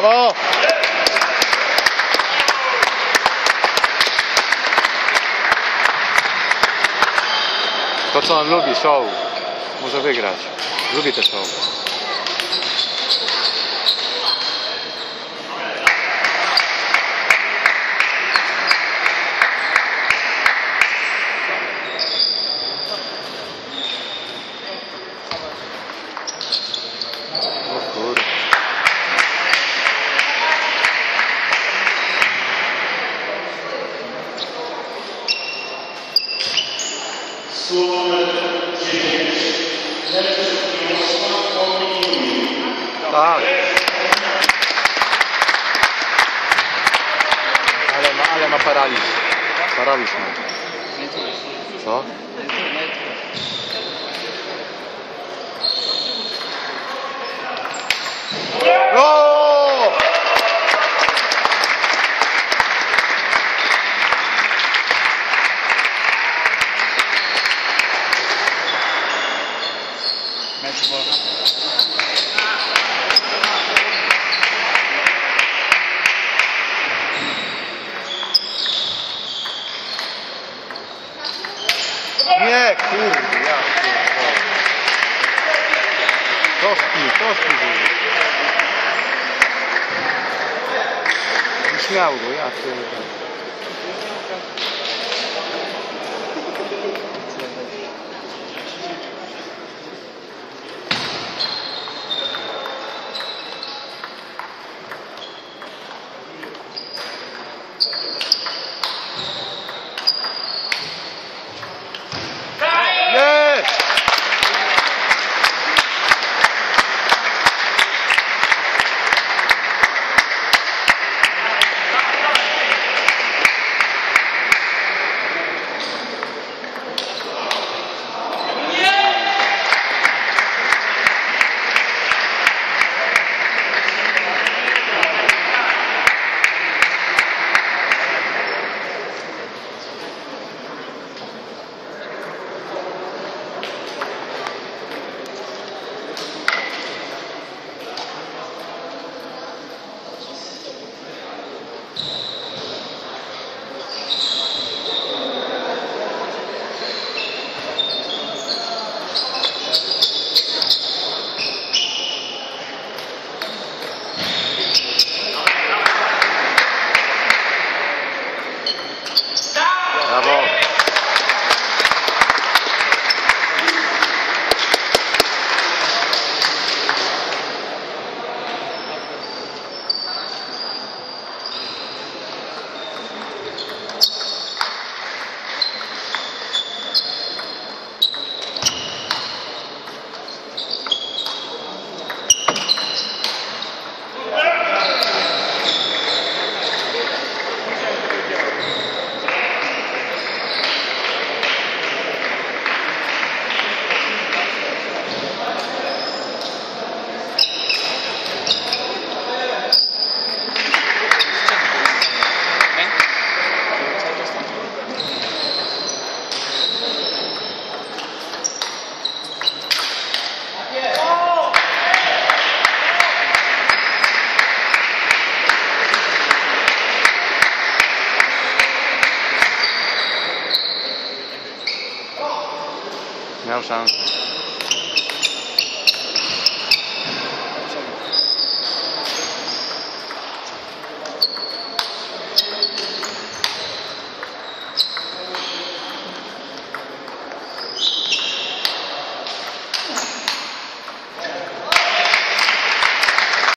Brawo! To co on lubi, show. Może wygrać. Lubi te show. O kurde. Tak. Ale ma, ale ma paraliż. Paraliż ma. Co? O! Nie, kurde, ja pierdolę. Kostki, kostki były. Śmiał go, ja pierdolę. ャさん。